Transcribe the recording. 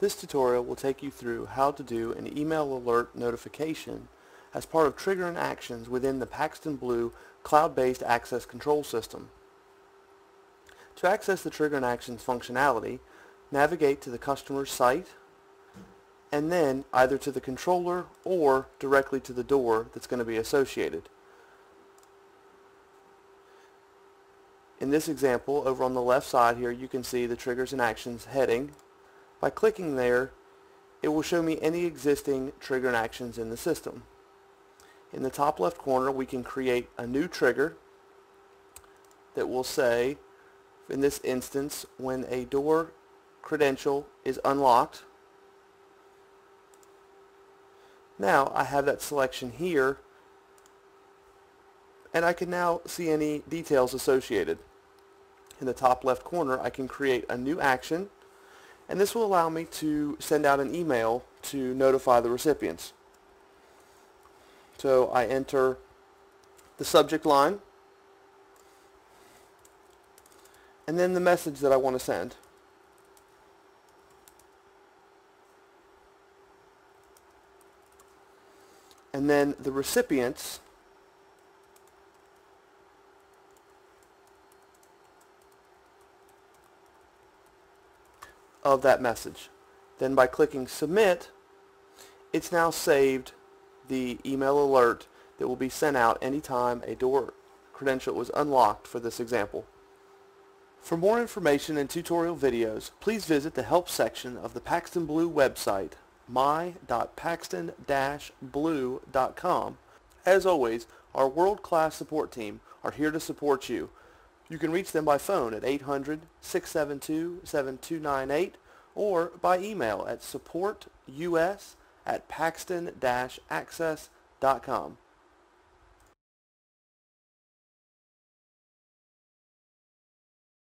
This tutorial will take you through how to do an email alert notification as part of triggering actions within the Paxton BLU cloud-based access control system. To access the triggering actions functionality, navigate to the customer's site and then either to the controller or directly to the door that's going to be associated. In this example, over on the left side here, you can see the Triggers and Actions heading. By clicking there, it will show me any existing trigger and actions in the system. In the top left corner, we can create a new trigger that will say, in this instance, when a door credential is unlocked. Now I have that selection here and I can now see any details associated in the top left corner, I can create a new action, and this will allow me to send out an email to notify the recipients. So I enter the subject line, and then the message that I want to send. And then the recipients of that message. Then by clicking submit, it's now saved the email alert that will be sent out anytime a door credential was unlocked for this example. For more information and tutorial videos, please visit the help section of the Paxton BLU website, my.paxton-blu.com. As always, our world-class support team are here to support you you can reach them by phone at 800-672-7298 or by email at supportus at paxton-access.com.